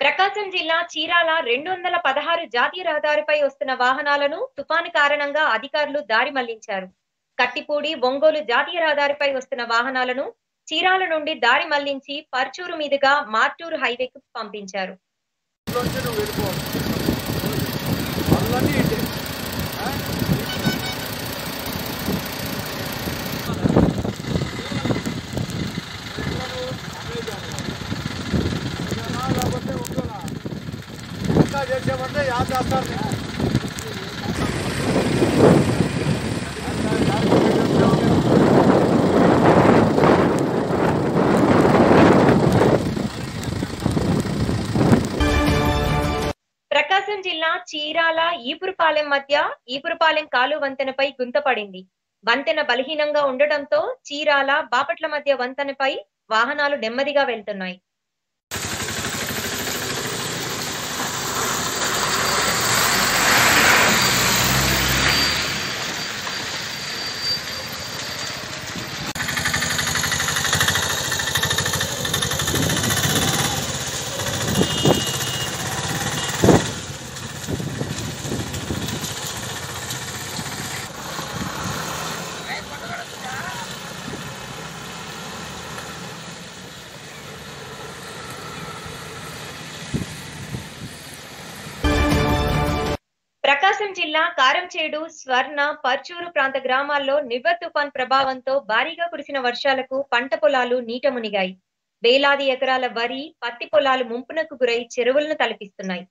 ప్రకాశం జిల్లా చీరాల రెండు వందల పదహారు జాతీయ రహదారిపై వస్తున్న వాహనాలను తుఫాను కారణంగా అధికారులు దారి మళ్ళించారు. కట్టిపూడి ఒంగోలు జాతీయ రహదారిపై వస్తున్న వాహనాలను చీరాల నుండి దారి మళ్ళించి పర్చూరు మీదుగా మార్టూరు హైవేకు పంపించారు. చేసామంటే యాద చేస్తారు ప్రకాశం జిల్లా చీరాల ఈపురపాలెం మధ్య ఈపురపాలెం కాలు వంతెనపై గుంతపడింది వంతెన బలహీనంగా ఉండటంతో చీరాల బాపట్ల మధ్య వంతెనపై వాహనాలు నెమ్మదిగా వెళ్తున్నాయి. ప్రకాశం జిల్లా కారంచేడు స్వర్ణ పర్చూరు ప్రాంత గ్రామాల్లో నివర్ తుఫాన్ ప్రభావంతో భారీగా కురిసిన వర్షాలకు పంట పొలాలు నీట మునిగాయి. వేలాది ఎకరాల వరి పత్తి పొలాలు ముంపునకు గురై చెరువులను తలపిస్తున్నాయి.